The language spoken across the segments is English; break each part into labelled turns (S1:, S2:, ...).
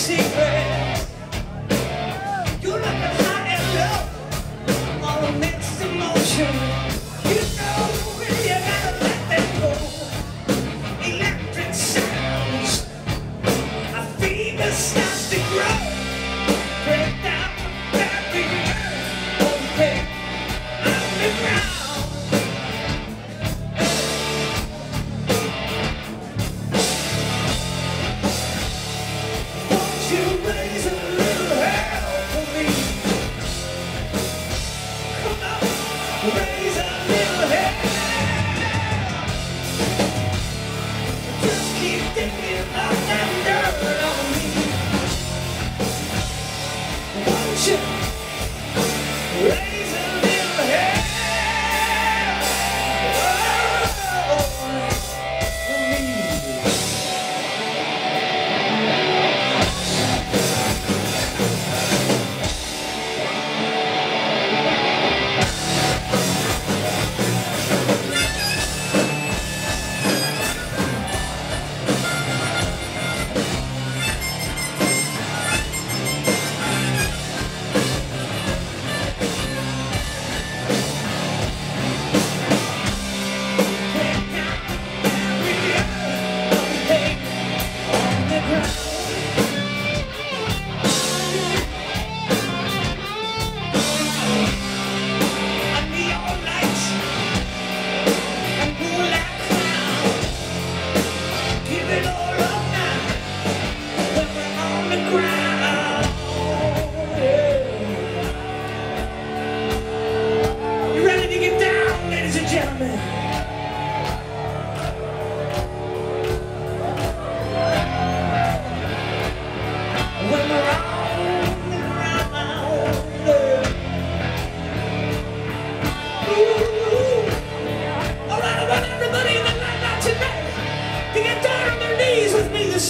S1: see.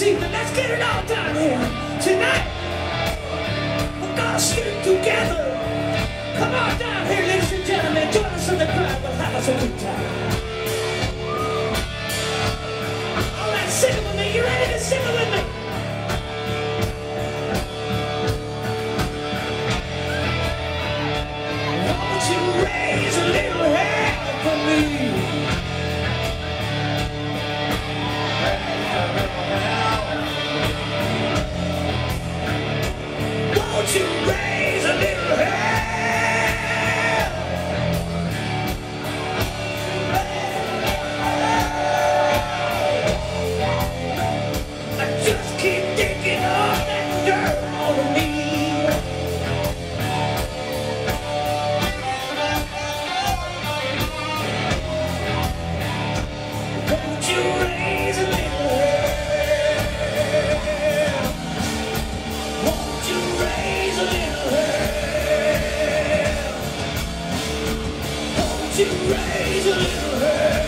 S1: let's get it all down here. Tonight, we're gonna stick together. Come on down here, ladies and gentlemen. Join us in the crowd. We'll have us a good time. You raise a little hell.